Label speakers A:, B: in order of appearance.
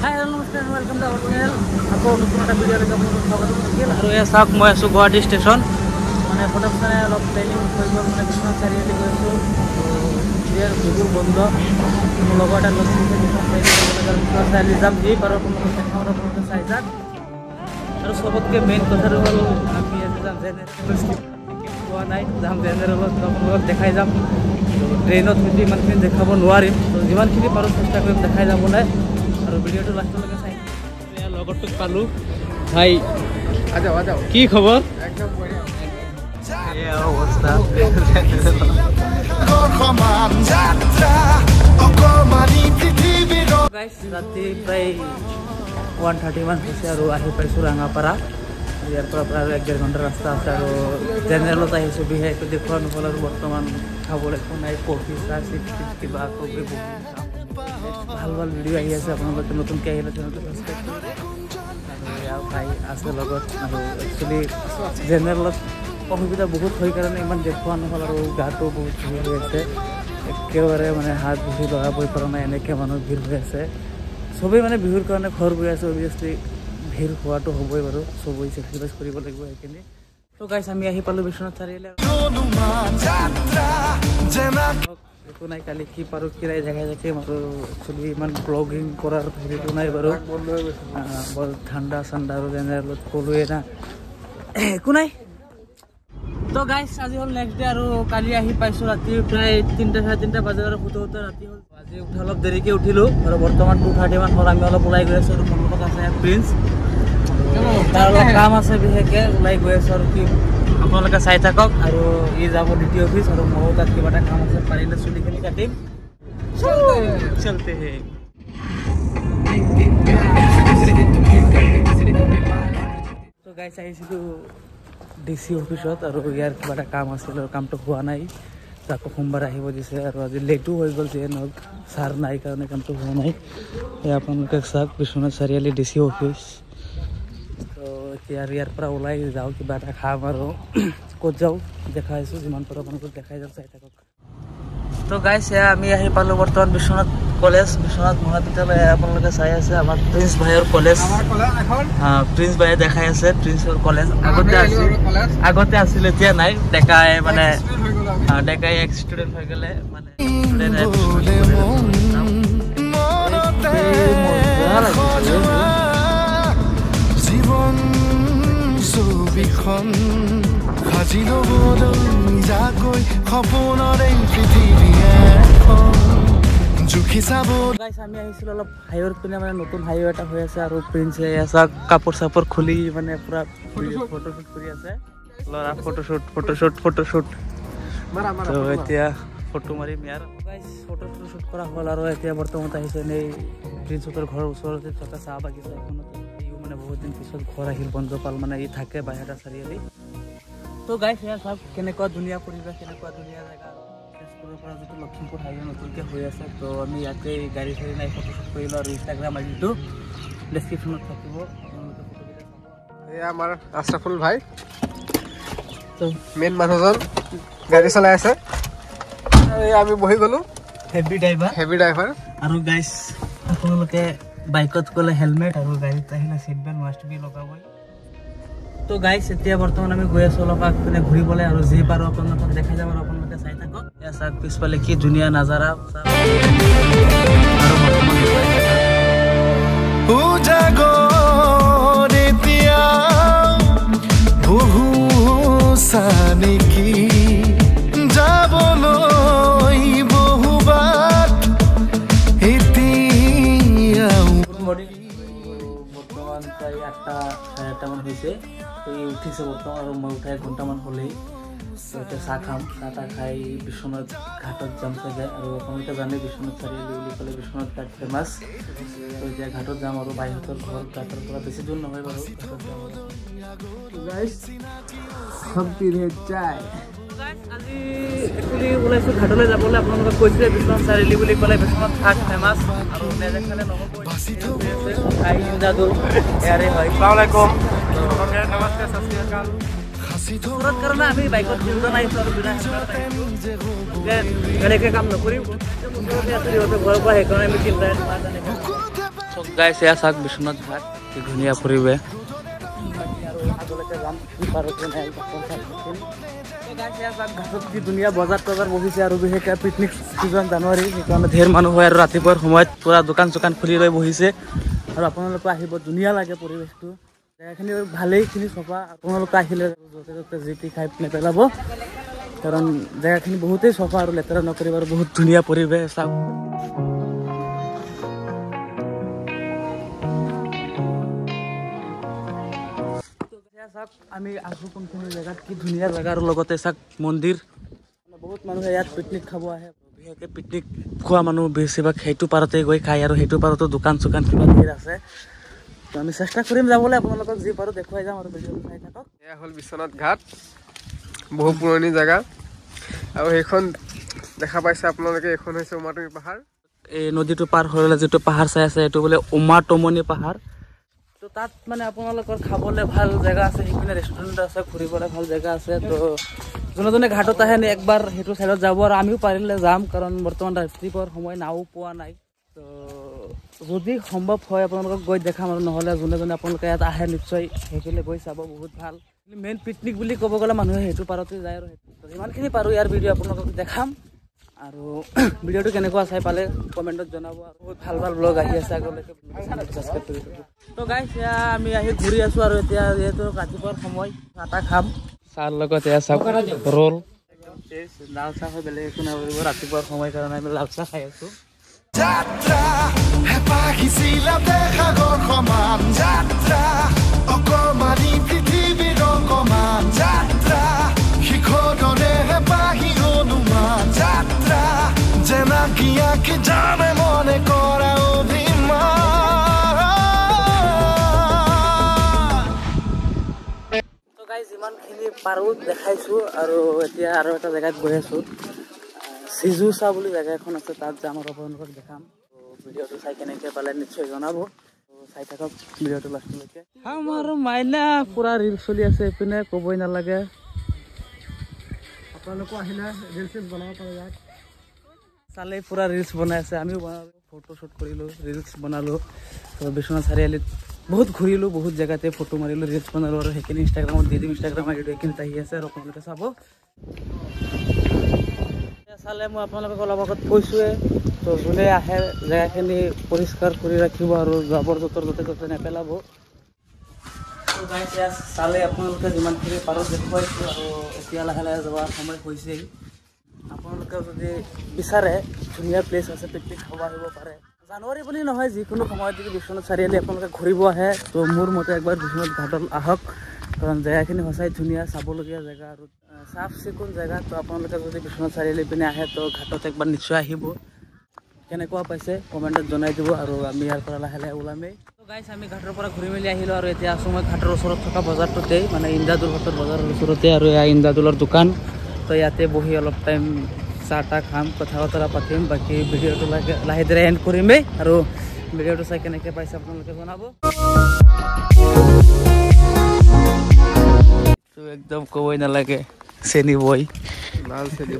A: আৰু এয়া চাওক মই আছোঁ গুৱাহাটী ষ্টেচন মানে ফটক মানে অলপ ট্ৰেইনিং গ'ল মানে বিশ্বনাথ চাৰিআলি গৈ আছোঁ ইয়াৰ বিহুৰ বন্ধ মোৰ লগৰ এটা বিশ্বনাথ চাৰিআলি যাম যি পাৰোঁ চাই যাওক আৰু চবতকৈ মেইন কথাটো হ'ল আমি আজি যাম জেনেৰেল পোৱা নাই যাম জেনেৰেলত আপোনালোকক দেখাই যাম ট্ৰেইনত হয়তো ইমানখিনি দেখাব নোৱাৰিম যিমানখিনি পাৰোঁ চেষ্টা কৰিম দেখাই যাবলৈ আৰু ভিডিঅ'টো লাষ্টলৈকে চাই। লগৰটোক পালোঁ। ভাই কি খবৰ? ৰাতি প্ৰায় ওৱান থাৰ্টিমান হৈছে আৰু আহি পাইছোঁ ৰাঙাপাৰা। ইয়াৰ পৰা প্ৰায় এক ডেৰ ঘণ্টা ৰাস্তা আছে আৰু জেনেৰেলত আহিছোঁ। বিশেষকৈ দেখুওৱা নহ'ল আৰু বৰ্তমান খাবলৈ একো নাই। কফি চাহ চিপ কিবা কফি বহি ভাল ভাল ভিডিঅ' আহি আছে আপোনালোকে নতুনকৈ আহিলে চেনেলটো ভাই আছে লগত আৰু একচুৱেলি জেনেৰেলত অসুবিধা বহুত হয় কাৰণে ইমান দেখুওৱা নহ'ল আৰু গাটো বহুত ভিৰ হৈ আছে। একেবাৰে মানে হাত ভৰি লগাবই পৰা নাই এনেকৈ মানুহ ভিৰ হৈ আছে। চবেই মানে বিহুৰ কাৰণে ঘৰ গৈ আছে অভিয়াছলি ভিৰ হোৱাটো হ'বই বাৰু চবেই চেক্ৰিফাইচ কৰিব লাগিব সেইখিনি। গাইছ আমি আহি পালোঁ বিশ্বনাথ চাৰিআলি একো নাই কালি কি পাৰোঁ কি নাই দেখাই থাকিম আৰু একচুৱেলি ইমান ব্লগিং কৰাৰ হেৰিটো নাই বাৰু। বৰ ঠাণ্ডা চাণ্ডা আৰু জেনেৰেলত ক'লোৱে না। একো নাই। তো গাইছ আজি হ'ল নেক্সট ডে আৰু কালি আহি পাইছোঁ ৰাতি প্ৰায় তিনিটা চাৰে তিনিটা বজাত আৰু শুতে শুতে ৰাতি হ'ল আজি উঠা অলপ দেৰিকৈ উঠিলোঁ। আৰু বৰ্তমান টু থাৰ্টি মান হ'ল আমি অলপ ওলাই গৈ আছোঁ আৰু মোৰ লগত আছে প্ৰিন্স তাৰ অলপ কাম আছে বিশেষকৈ ওলাই গৈ আছোঁ আৰু কি আপোনালোকে চাই থাকক আৰু ই যাব ডি টি অফিচ আৰু ময়ো তাত কিবা এটা কাম আছে পাৰিলে চুলিখিনি কাটিম। চলতে ডি চি অফিচত আৰু ইয়াৰ কিবা এটা কাম আছিল আৰু কামটো হোৱা নাই। তো আকৌ সোমবাৰে আহিব দিছে আৰু আজি লেটো হৈ গ'ল যিয়ে নহওক ছাৰ নাই কাৰণে কামটো হোৱা নাই। আপোনালোকে চাওক Biswanath Chariali D C office এতিয়া আৰু ইয়াৰ পৰা ওলাই যাওঁ কিবা এটা খাম আৰু। ক'ত যাওঁ দেখাই আছোঁ যিমান পাৰোঁ আপোনালোকক দেখাই যাম চাই থাকক। তো গাইছ এয়া আমি আহি পালোঁ বৰ্তমান বিশ্বনাথ কলেজ বিশ্বনাথ মহাবিদ্যালয়। আপোনালোকে চাই আছে আমাৰ প্ৰিন্স ভাইৰ কলেজ। প্ৰিন্স ভাইয়ে দেখাই আছে প্ৰিন্সৰ কলেজ। আগতে আছিল আগতে আছিল এতিয়া নাই। ডেকাই মানে ডেকাই এক ষ্টুডেণ্ট হৈ গ'লে মানে
B: ছবিখন সাজি ল'বলৈ যাকৈ সপোনৰে পৃথিৱী এখন। জুখি চাব
A: গাইছ আমি আহিছিলোঁ অলপ হাইৱেৰ পিনে মানে নতুন হাইৱে এটা হৈ আছে আৰু প্ৰিন্সে এয়া কাপোৰ চাপোৰ খুলি মানে পূৰা ফটোশ্বুট কৰি আছে। ল'ৰা ফটোশ্বুট ফটোশ্বুট ফটোশ্বুট তো এতিয়া ফটো মাৰিম ইয়াৰ। ফটো শ্বুট কৰা হ'ল আৰু এতিয়া বৰ্তমান আহিছে এনেই প্ৰিন্সহঁতৰ ঘৰৰ ওচৰতে থকা চাহ বাগিচা এখনত। মানে বহুত দিন পিছত ঘৰ আহিল বন্ধপাল মানে ই থাকে বাহিৰা চাৰিআলি তো গাই সেয়া চাওক কেনেকুৱা ধুনীয়া পৰিৱেশ কেনেকুৱা ধুনীয়া জেগা। তেজপুৰৰ পৰা যিটো লখিমপুৰ হাইৱে নতুনকৈ হৈ আছে তো আমি ইয়াতে গাড়ী চাড়ী নাই ফটো শ্বুট কৰিলোঁ আৰু ইনষ্টাগ্ৰাম আইডিটো ডেছক্ৰিপশ্যনত থাকিব। আপোনালোকে ফটোকেইটা চাব।
C: এয়া আমাৰ আশ্ৰাফুল ভাই।
A: তো
C: মেইন মানুহজন গাড়ী চলাই আছে। আৰু এয়া আমি বহি গ'লো।
A: হেভি ড্ৰাইভাৰ
C: হেভি ড্ৰাইভাৰ
A: আৰু গাইছ আপোনালোকে বাইকত গ'লে হেলমেট আৰু গাড়ীত আহিলে চিট বেল্ট মাষ্ট বি লগাবই। তো গাইছ এতিয়া বৰ্তমান আমি গৈ আছোঁ অলপ আগপিনে ঘূৰিবলৈ আৰু যি পাৰোঁ আপোনালোকক দেখাই যাম আৰু আপোনালোকে চাই থাকক। এয়া চাওক পিছফালে কি ধুনীয়া নাজাৰা।
B: উজাগৰ
A: আঠটামান হৈছে তো ই উঠিছে বৰ্তমান আৰু মই উঠাই এঘণ্টামান হ'লেই। তো এতিয়া চাহ খাম চাহ তাহ খাই বিশ্বনাথ ঘাটত যাম চাগে আৰু আপোনালোকে জানে বিশ্বনাথ চাৰিআলি বুলি ক'লে বিশ্বনাথ ঘাট ফেমাছ তো এতিয়া ঘাটত যাম আৰু বাইহঁতৰ ঘৰ ঘাটৰ পৰা বেছি দূৰ নহয় বাৰু। আজি ওলাইছোঁ ঘাটলৈ যাবলৈ আপোনালোকে কৈছিলে বিশ্বনাথ চাৰিআলি বুলি ক'লে বিশ্বনাথ ঘাট ফেমাছ আৰু নেদেখালে নহ'ব। এনেকৈ কাম নকৰিম ঘৰৰ পৰা ধুনীয়া যাম ধুনীয়া বজাৰ তজাৰ বহিছে আৰু বিশেষকৈ পিকনিক ছিজন জানুৱাৰী সেইকাৰণে ধেৰ মানুহ হয় আৰু ৰাতিপুৱাৰ সময়ত পূৰা দোকান চোকান খুলি লৈ বহিছে। আৰু আপোনালোকে আহিব ধুনীয়া লাগে পৰিৱেশটো। জেগাখিনি ভালেইখিনি চফা আপোনালোকে আহিলে য'তে ত'তে যি টি খাই নেপেলাব কাৰণ জেগাখিনি বহুতেই চফা আৰু লেতেৰা নকৰিব আৰু বহুত ধুনীয়া পৰিৱেশ চাওক। চাওক আমি আছো কোনখিনি জেগাত কি ধুনীয়া জেগা আৰু লগতে চাওক মন্দিৰ। মানে বহুত মানুহে ইয়াত পিকনিক খাব আহে। বিশেষকৈ পিকনিক খোৱা মানুহ বেছিভাগ সেইটো পাৰতে গৈ খায় আৰু সেইটো পাৰতো দোকান চোকান কিবা ধেৰ আছে। তো আমি চেষ্টা কৰিম যাবলৈ আপোনালোকক যি পাৰোঁ দেখুৱাই যাম আৰু ভিডিঅ'টো চাই থাকক।
C: এয়া হ'ল বিশ্বনাথ ঘাট বহু পুৰণি জেগা। আৰু সেইখন দেখা পাইছে আপোনালোকে এইখন হৈছে উমাটুঙি পাহাৰ।
A: এই নদীটো পাৰ হ'লে যিটো পাহাৰ চাই আছে এইটো বোলে উমা টমনি পাহাৰ। তাত মানে আপোনালোকৰ খাবলৈ ভাল জেগা আছে সেইপিনে ৰেষ্টুৰেণ্ট আছে ঘূৰিবলৈ ভাল জেগা আছে তো যোনে যোনে ঘাটত আহে একবাৰ সেইটো চাইডত যাব আৰু আমিও পাৰিলে যাম কাৰণ বৰ্তমান ৰাতিপুৱাৰ সময় নাও পোৱা নাই। তো যদি সম্ভৱ হয় আপোনালোকক গৈ দেখাম আৰু নহ'লে যোনে যোনে আপোনালোকে ইয়াত আহে নিশ্চয় সেইফালে গৈ চাব বহুত ভাল। মেইন পিকনিক বুলি ক'ব গ'লে মানুহে সেইটো পাৰতে যায় আৰু সেইটো যিমানখিনি পাৰোঁ ইয়াৰ ভিডিঅ' আপোনালোকক দেখাম। আৰু ভিডিঅ'টো কেনেকুৱা চাই পালে কমেণ্টত জনাব আৰু বহুত ভাল ভাল ব্লগ আহি আছে আগলৈকে। ছাবস্ক্ৰাইব কৰি দিব তো গাইছ এয়া আমি আহি ঘূৰি আছোঁ আৰু এতিয়া যিহেতু ৰাতিপুৱাৰ সময় চাহ তাহ খাম। চাহৰ লগত এয়া চাহ ৰোল। লাল চাহ হয় বেলেগ একো নাভাবিব ৰাতিপুৱাৰ সময় কাৰণে আমি লাল চাহ খাই আছোঁ।
B: যাত্ৰা অকমানি পৃথিৱীৰ অকমান। জেনাকিয়াকে জানে মনে কৰা অভিমান
A: তো গাই যিমানখিনি পাৰোঁ দেখাইছোঁ আৰু এতিয়া আৰু এটা জেগাত গৈ আছোঁ। চিজু চাহ বুলি জেগা এখন আছে তাত যাম আৰু আপোনালোকক দেখাম। তো ভিডিঅ'টো চাই কেনেকৈ পালে নিশ্চয় জনাব। তো চাই থাকক ভিডিঅ'টো লাষ্টলৈকে। আমাৰ মাইনা পূৰা ৰিল চলি আছে এইপিনে ক'বই নালাগে।
C: আপোনালোকো আহিলে ৰিলচ চিলচ বনাব পাৰে ইয়াত।
A: চালে পূৰা ৰিলচ বনাই আছে আমিও বনালোঁ ফটো শ্বুট কৰিলোঁ ৰিলচ বনালোঁ তো বিশ্বনাথ চাৰিআলিত বহুত ঘূৰিলোঁ বহুত জেগাতে ফটো মাৰিলোঁ ৰিলচ বনালোঁ আৰু সেইখিনি ইনষ্টাগ্ৰামত দি দিম ইনষ্টাগ্ৰাম আইডিটো সেইখিনিত আহি আছে আৰু আপোনালোকে চাব। চালে মই আপোনালোকক অলপ আগত কৈছোঁৱে তো যোনে আহে জেগাখিনি পৰিষ্কাৰ কৰি ৰাখিব আৰু জাবৰ জোঁথৰ য'তে ত'তে নেপেলাব। চালে আপোনালোকে যিমানখিনি পাৰোঁ দেখুৱাইছোঁ আৰু এতিয়া লাহে লাহে যোৱাৰ সময় হৈছেই। আপোনালোকে যদি বিচাৰে ধুনীয়া প্লেচ আছে পিকনিক খাব আহিব পাৰে। জানুৱাৰী বুলি নহয় যিকোনো সময়ত যদি বিশ্বনাথ চাৰিআলি আপোনালোকে ঘূৰিব আহে তো মোৰ মতে একবাৰ বিশ্বনাথ ঘাটত আহক। কাৰণ জেগাখিনি সঁচাই ধুনীয়া চাবলগীয়া জেগা আৰু চাফ চিকুণ জেগা। তো আপোনালোকে যদি বিশ্বনাথ চাৰিআলি পিনে আহে তো ঘাটত একবাৰ নিশ্চয় আহিব। কেনেকুৱা পাইছে কমেণ্টত জনাই দিব আৰু আমি ইয়াৰ পৰা লাহে লাহে ওলামেই। গাইছ আমি ঘাটৰ পৰা ঘূৰি মেলি আহিলোঁ আৰু এতিয়া আছোঁ মই ঘাটৰ ওচৰত থকা বজাৰটোতেই মানে ইন্দাদুল ঘাটৰ বজাৰৰ ওচৰতে আৰু এয়া ইন্দাদুলৰ দোকান। তো ইয়াতে বহি অলপ টাইম চাহ তাহ খাম কথা বতৰা পাতিম বাকী ভিডিঅ'টো লাহে লাহে ধীৰে এণ্ড কৰিমেই আৰু ভিডিঅ'টো চাই কেনেকৈ পাইছে আপোনালোকে জনাব তো একদম ক'বই নালাগে চেনি বই
C: লাল চেনি